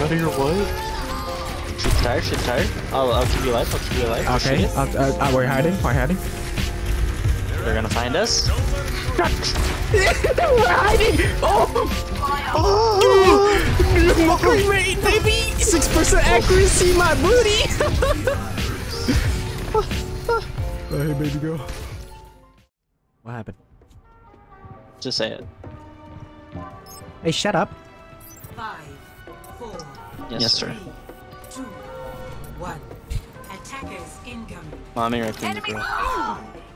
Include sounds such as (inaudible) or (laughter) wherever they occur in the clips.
What are your what? She's tired, she's tired. I'll, I'll keep you alive, I'll keep you alive. Okay, Shoot uh, uh, uh, we're hiding, we're hiding. They're gonna find us. (laughs) we're hiding! Oh! Oh! Mockery rate, baby! 6% accuracy, my booty! (laughs) oh, hey, baby girl. What happened? Just say it. Hey, shut up. Five, four, Yes, sir. two, one. Attackers incoming. Mommy Raccoon Girl.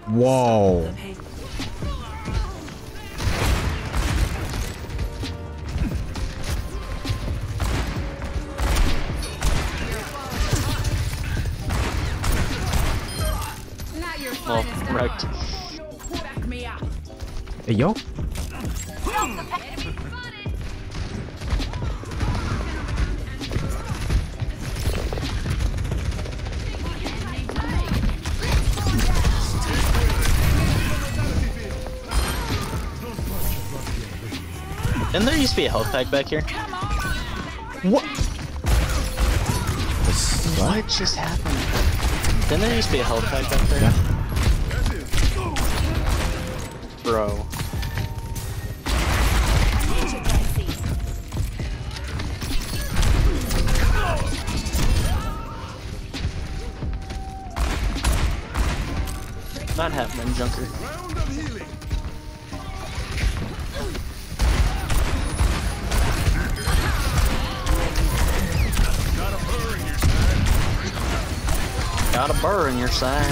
Whoa. Pace. Well, wrecked. Hey, yo. Didn't there used to be a health pack back here? What? What just happened? Didn't there used to be a health pack back there? Yeah. Bro. Not happening, Junker. Got a burr in your side.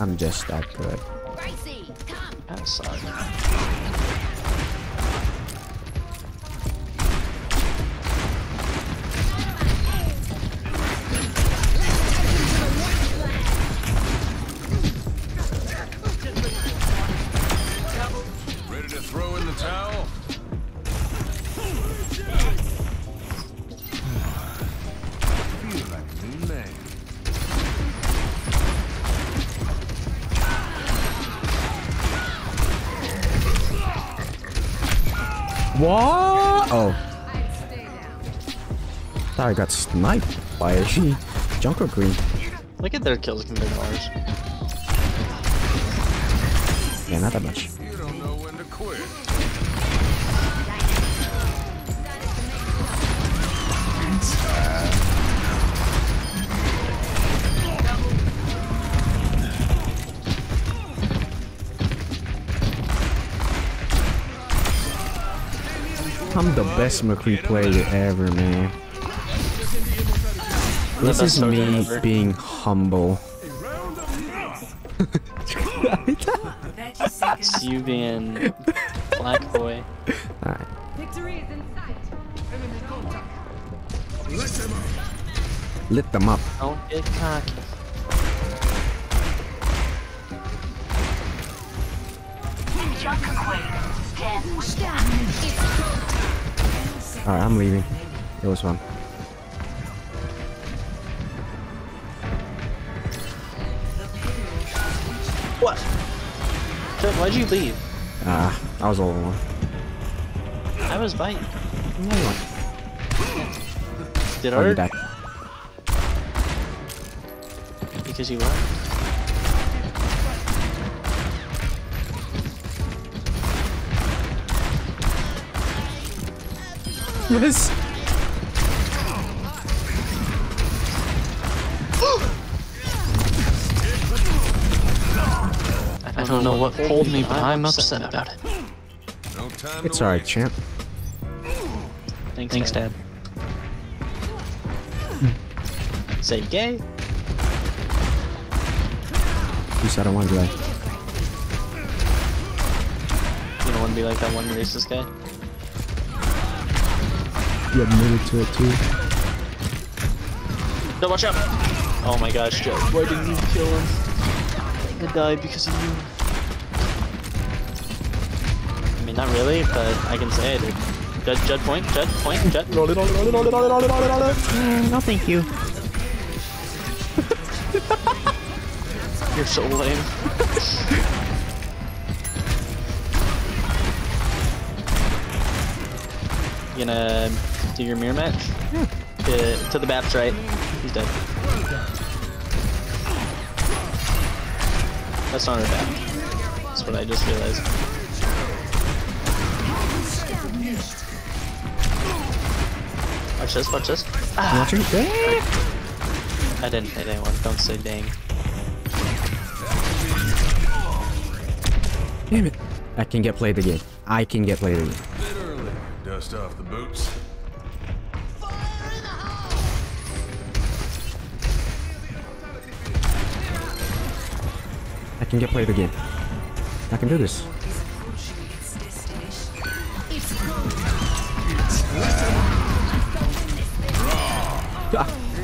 I'm just that good. That sucks. What? Oh. Thought I got sniped by a. Junker Queen. Look at their kills compared to ours. Yeah, not that much. I'm the best McCree player ever, man. This is me ever. being humble. It's (laughs) you being black boy. Alright. Victory is in sight. Lit them up. Don't get cocky. Alright, I'm leaving. It was fun. What? Trev, why'd you leave? Ah, I was all alone. I was biting. No, you weren't. Did Oh, you I? died. Because you were. Yes. I don't know what pulled me, but I'm upset about it. It's alright, champ. Thanks, Thanks Dad. Say gay. You said I want to do that. You don't want to be like that one racist guy. You admitted to it too. No, watch out! Oh my gosh, Joe. Why didn't you kill him? I died because of you. I mean, not really, but I can say I did. Jud, Jud point, Jud point, Jud. Mm, no, thank you. (laughs) You're so lame. you (laughs) gonna do your mirror match? To, to the Baps right. He's dead. That's not a Bap. That's what I just realized. Watch this, watch this. Ah, Watching? I didn't hit anyone, don't say dang. Damn it. I can get played again. I can get played again. Bit early. Dust off the boots. I can get played again. I can do this. Is approaching its destination.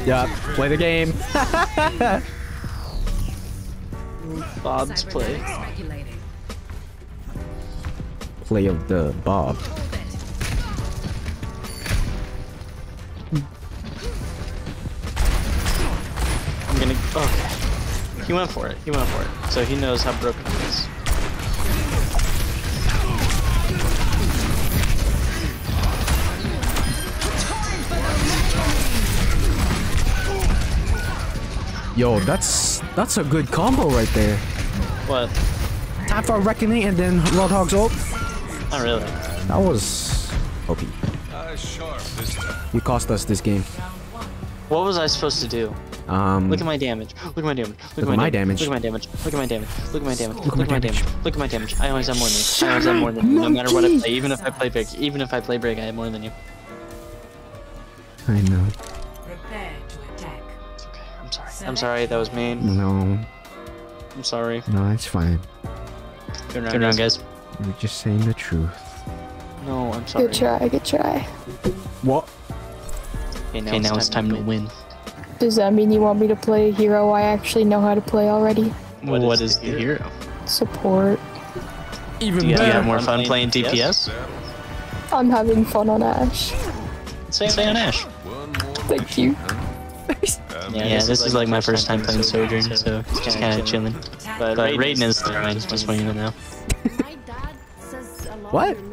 Yeah, play the game. (laughs) Bob's play. Play of the Bob. I'm gonna. Okay. He went for it. He went for it. So he knows how broken it is. Yo, that's that's a good combo right there. What? Time for reckoning and then Roadhog's ult. Not really. That was OP. Eyes sharp. You cost us this game. What was I supposed to do? Um, Look at my damage. Look at my damage. Look, at my damage. Look at my damage. Look at my damage. Look at my damage. Look at at my my damage. damage. Look at my damage. I always have more than you. I always have more than you. No matter what I play. Even if I play big. Even if I play big, I have more than you. I know. Prepare to attack. It's okay. I'm sorry. I'm sorry. That was mean. No, I'm sorry. no, it's fine. Good round, Good round guys. You're just saying the truth. No, I'm sorry. Good try, good try. What? Okay, now, now it's time to win. Does that mean you want me to play a hero I actually know how to play already? what is, the hero? Support. Even Do you, do you have more fun playing DPS? I'm having fun on Ashe. Say, say on Ashe. Thank you. (laughs) Yeah, this, is like my first time playing Sojourn, so it's just kind of chilling. But, but Rayden is the mine, just want you to know. My dad says a lot What?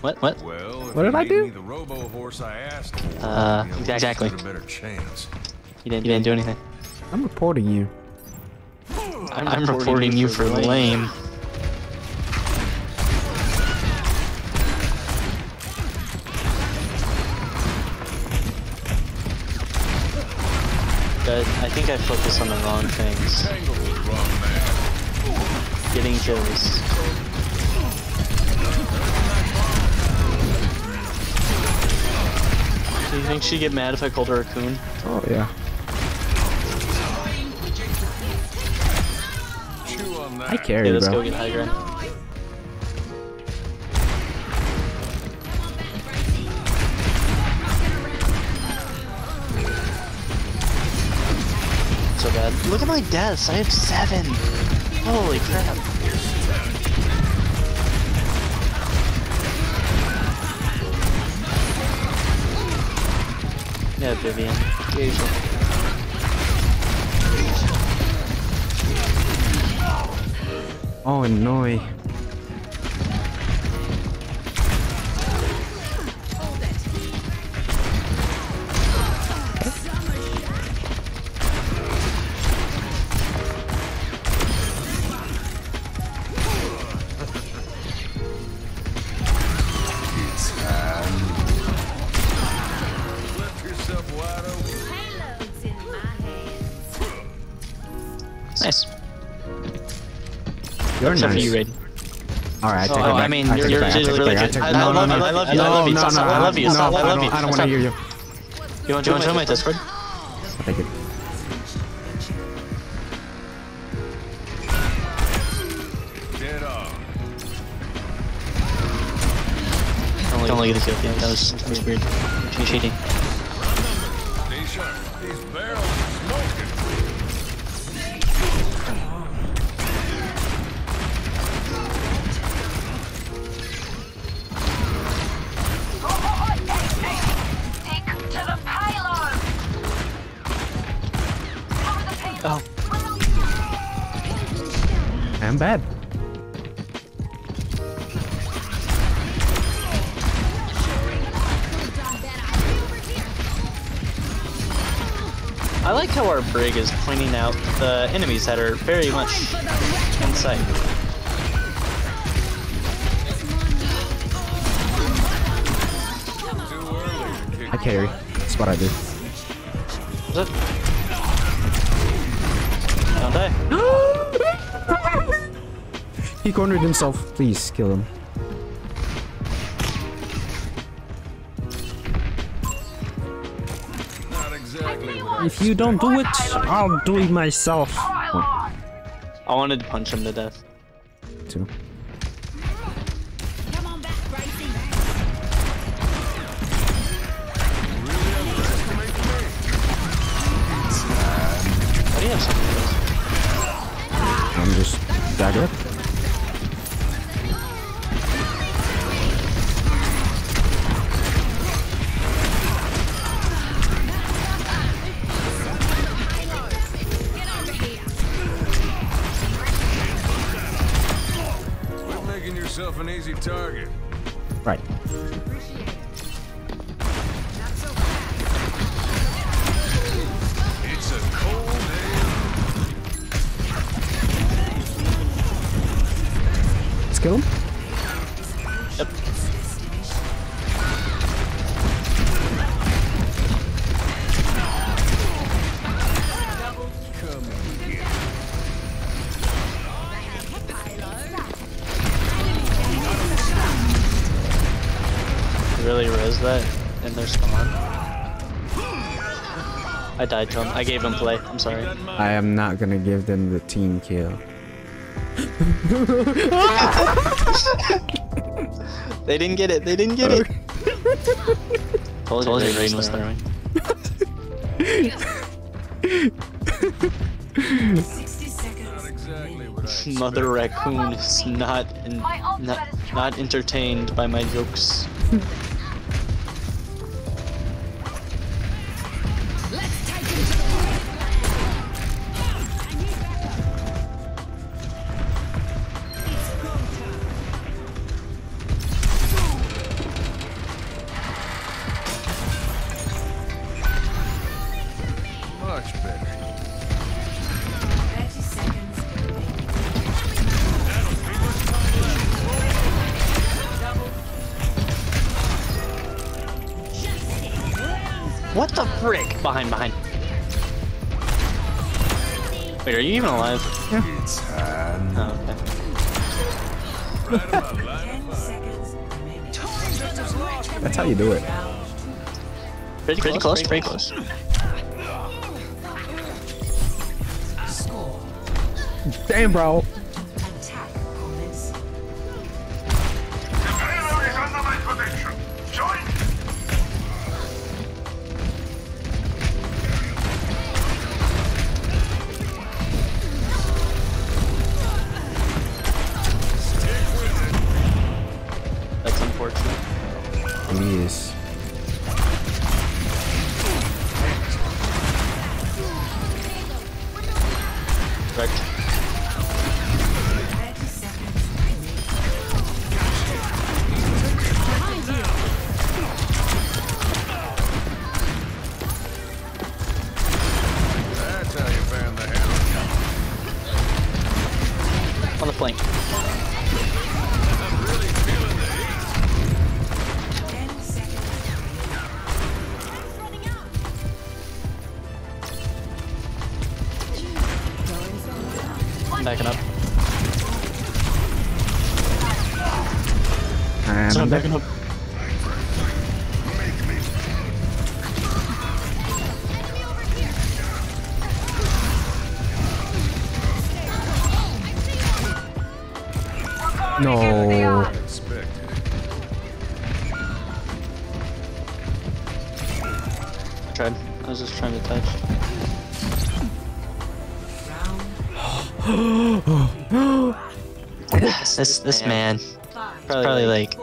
What? What? Well, What did I do? The robo horse I asked for. Uh, you know, exactly. a better chance. You didn't, you didn't do anything. I'm reporting you. I'm, I'm reporting you for lame. But I think I focus on the wrong things. Tangled with the wrong man. Getting kills. Do you think she'd get mad if I called her a coon? Oh yeah. Chew on that. I carry, Okay, let's bro. go get high ground. So bad. Look at my deaths. I have seven. Holy crap. Yeah, Vivian. Oh no. Nice. You're Except for you, Rayden. All right, I oh, take Oh, it back. I mean, I you're, you're just really good. I No, love no, you. no. I love you. I No, love you. no, Stop, no. I love you. no, Stop. I I love don't- you. I don't want to hear you. You want to join my Discord? I take it. Don't look at the kill. Yeah, that was that was weird. Cheating. Bad. I like how our brig is pointing out the enemies that are very much in sight. Too early to I carry. That's what I do. Is it? Don't die. He cornered himself. Please kill him. Not exactly If you don't do it, I'll do it myself. I wanted to punch him to death. Two. Just I died to him. I gave him play. I'm sorry. I am not gonna give them the team kill. (laughs) They didn't get it. They didn't get it. Told you Rain was throwing. 60 seconds. Not exactly Mother raccoon is not in, not not entertained by my jokes. Behind, behind. Wait, are you even alive? Uh, oh, okay. 10 seconds remaining. That's how you do it. Pretty, pretty close, pretty close. Score. Damn, bro. Correct. I'm backing up. And So I'm backing up. No. This this man probably, probably like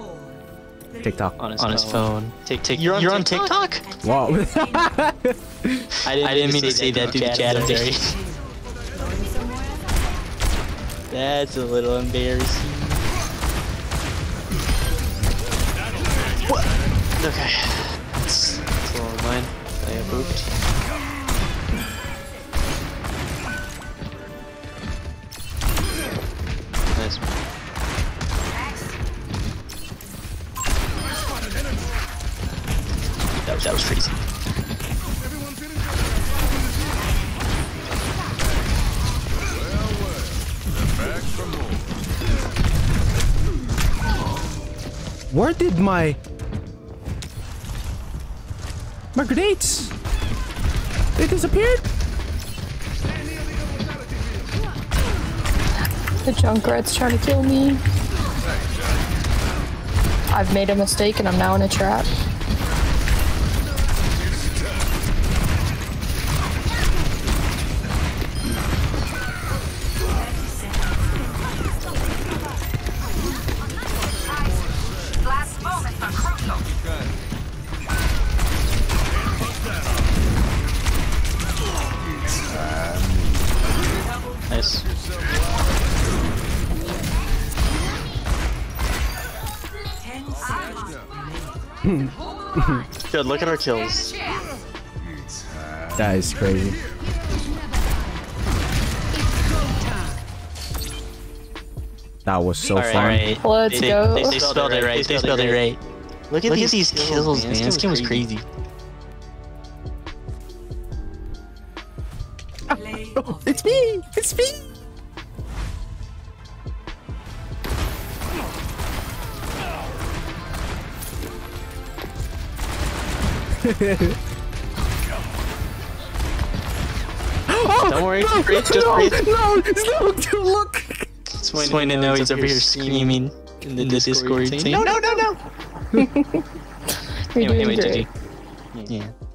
TikTok. on his, on his phone. Tick, tick. You're on, you're on TikTok? Wow. (laughs) I didn't, I didn't mean to say that to Chad. I'm sorry. (laughs) That's a little embarrassing. What? Okay. It's, it's a long line. I got booped. That was, that crazy. Back from home. Where did my my grenades? They disappeared. The Junkrat's trying to kill me. I've made a mistake and I'm now in a trap. Seconds. (laughs) Good, look at our kills. That is crazy. That was so Alright, fun. alright. Let's they, go. They, they spelled it right. They spelled it right. Look at, these, these kills, man. This game was crazy. Play (laughs) Don't worry, just breathe, just no, breathe. No, look, look. It's point to know he's over here screaming in the Discord saying, No, no, no, no! (laughs) Anyway, anyway, great. GG. Yeah.